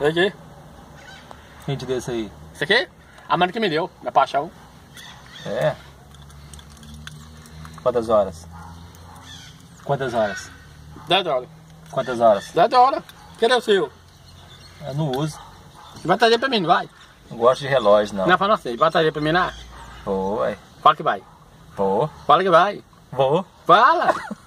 E aqui. Quem te deu isso aí? Você aqui? A mãe que me deu, minha paixão. É? Quantas horas? Quantas horas? 10 horas. Quantas horas? 10 horas. Cadê o seu? Eu não uso. Vai trazer pra mim, não vai? Não gosto de relógio, não. Não, fala assim, vai trazer pra mim, não? Vou, ué. Fala que vai. Vou. Fala que vai. Vou. Fala!